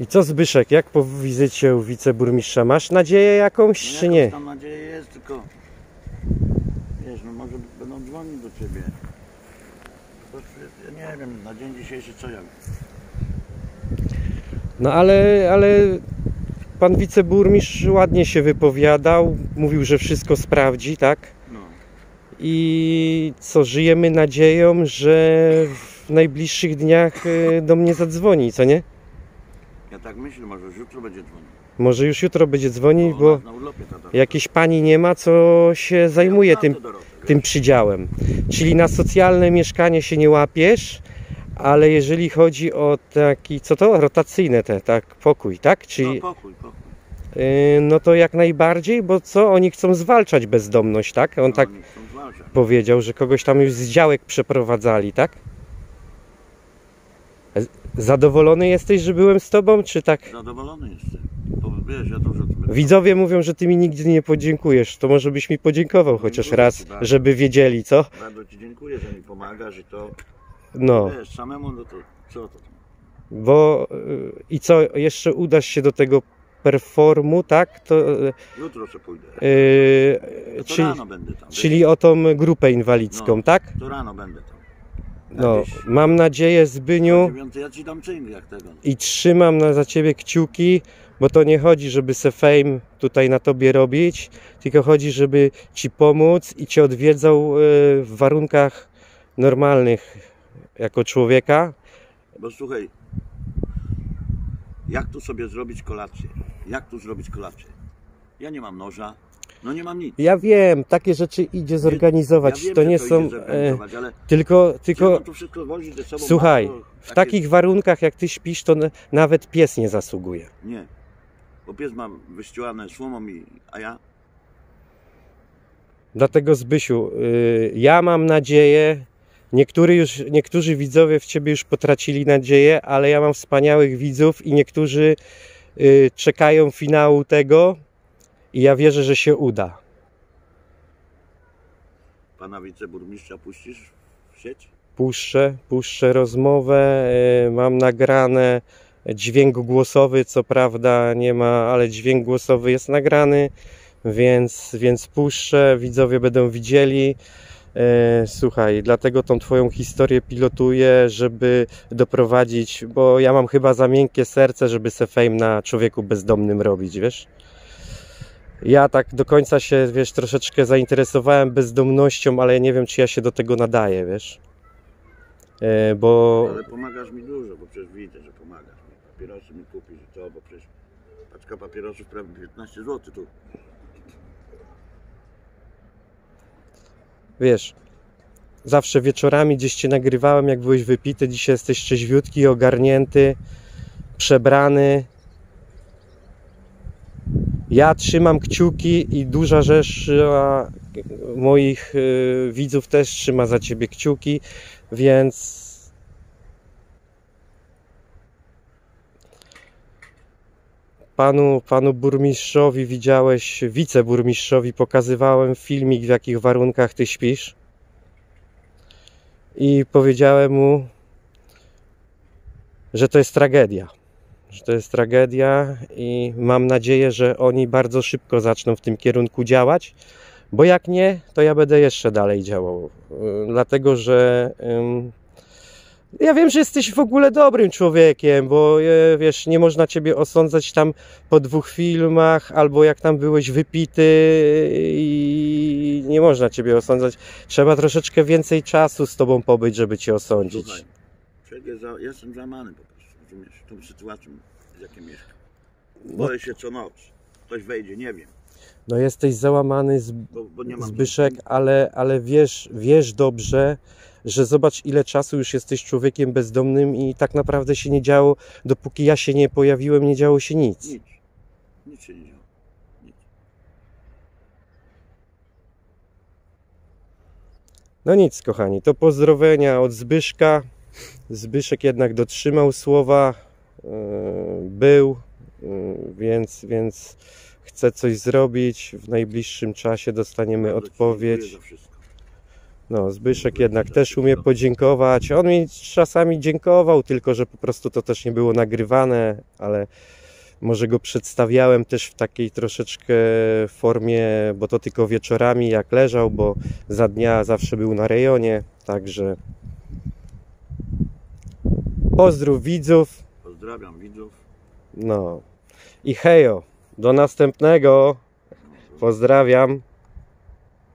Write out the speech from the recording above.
I co Zbyszek, jak po wizycie u wiceburmistrza? Masz nadzieję jakąś, czy nie? tam nadzieja jest, tylko wiesz, no może będą dzwonić do ciebie. Ja nie wiem, na dzień dzisiejszy co ja No ale, ale pan wiceburmistrz ładnie się wypowiadał, mówił, że wszystko sprawdzi, tak? no. I co, żyjemy nadzieją, że w najbliższych dniach y, do mnie zadzwoni, co nie? Ja tak myślę, może już jutro będzie dzwonił. Może już jutro będzie dzwonić, O, bo na, na urlopie tata. jakiejś pani nie ma, co się zajmuje tym, tym przydziałem. Czyli na socjalne mieszkanie się nie łapiesz, ale jeżeli chodzi o taki, co to? Rotacyjne te, tak, pokój, tak? Czyli, No pokój, pokój. yy, no to jak najbardziej, bo co? Oni chcą zwalczać bezdomność, tak? On No, tak powiedział, że kogoś tam już z działek przeprowadzali, tak? Zadowolony jesteś, że byłem z tobą, czy tak? Zadowolony jestem. Bo wiesz, ja Widzowie mówią, że ty mi nigdy nie podziękujesz. To może byś mi podziękował chociaż Dziękuję raz, ci bardzo. żeby wiedzieli, co? Bardzo Ci dziękuję, że mi pomagasz i to, No, wiesz, samemu, no to co to? bo y, i co, jeszcze udasz się do tego performu, tak? To, y, Jutro sobie pójdę. y, to czyli, rano będę tam. czyli o tą grupę inwalidzką, No. tak? To rano będę tam. No, Jakieś- mam nadzieję, Zbyniu, ja Ci dam jak tego. i trzymam na, za ciebie kciuki, bo to nie chodzi, żeby se fame tutaj na tobie robić, tylko chodzi, żeby ci pomóc i cię odwiedzał y, w warunkach normalnych jako człowieka. Bo słuchaj, jak tu sobie zrobić kolację? Jak tu zrobić kolację? Ja nie mam noża, no nie mam nic. Ja wiem, takie rzeczy idzie zorganizować. ja wiem, to nie to są. E, tylko, tylko... słuchaj, w takie- takich warunkach jak ty śpisz, to nawet pies nie zasługuje. Nie, bo pies mam wyściłane słomą, i... a ja? Dlatego Zbysiu, y, ja mam nadzieję, niektórzy, już, niektórzy widzowie w Ciebie już potracili nadzieję, ale ja mam wspaniałych widzów i niektórzy y, czekają finału tego i ja wierzę, że się uda. Pana wiceburmistrza puścisz w sieć? Puszczę, puszczę rozmowę, y, mam nagrane dźwięk głosowy, co prawda nie ma, ale dźwięk głosowy jest nagrany, więc, więc puszczę, widzowie będą widzieli. E, Słuchaj, dlatego tą Twoją historię pilotuję, żeby doprowadzić, bo ja mam chyba za miękkie serce, żeby se fame na człowieku bezdomnym robić, wiesz? Ja tak do końca się, wiesz, troszeczkę zainteresowałem bezdomnością, ale nie wiem, czy ja się do tego nadaję, wiesz? E, Bo Ale pomagasz mi dużo, bo przecież widzę, że pomagasz mi. Papierosy mi kupisz i to, bo przecież paczka papierosów prawie 15 zł tu. wiesz, zawsze wieczorami gdzieś cię nagrywałem, jak byłeś wypity, dzisiaj jesteś trzeźwiutki, ogarnięty, przebrany. Ja trzymam kciuki i duża rzecz moich y, widzów też trzyma za ciebie kciuki, więc panu, panu burmistrzowi widziałeś, wiceburmistrzowi pokazywałem filmik, w jakich warunkach ty śpisz. I powiedziałem mu, że to jest tragedia. Że to jest tragedia i mam nadzieję, że oni bardzo szybko zaczną w tym kierunku działać, bo jak nie, to ja będę jeszcze dalej działał. Yy, Dlatego, że ja wiem, że jesteś w ogóle dobrym człowiekiem, bo e, wiesz, nie można ciebie osądzać tam po dwóch filmach, albo jak tam byłeś wypity i nie można ciebie osądzać. Trzeba troszeczkę więcej czasu z tobą pobyć, żeby cię osądzić. Słuchaj, jestem załamany po prostu, rozumiesz, tą sytuacją, z jaką mieszkam. Boję się co noc. Ktoś wejdzie, nie wiem, No jesteś załamany, z, bo, bo. Zbyszek, ale, ale wiesz, wiesz dobrze, że zobacz ile czasu już jesteś człowiekiem bezdomnym i tak naprawdę się nie działo, dopóki ja się nie pojawiłem, nie działo się nic. Nic. Nic się nie działo. Nic. No nic, kochani, to pozdrowienia od Zbyszka. Zbyszek jednak dotrzymał słowa, yy, był, yy, więc, więc chce coś zrobić. W najbliższym czasie dostaniemy odpowiedź. No, Zbyszek jednak też umie podziękować. On mi czasami dziękował, tylko że po prostu to też nie było nagrywane, ale może go przedstawiałem też w takiej troszeczkę formie, bo to tylko wieczorami jak leżał, bo za dnia zawsze był na rejonie, także pozdrów widzów, Pozdrawiam widzów. no i hejo, do następnego, pozdrawiam.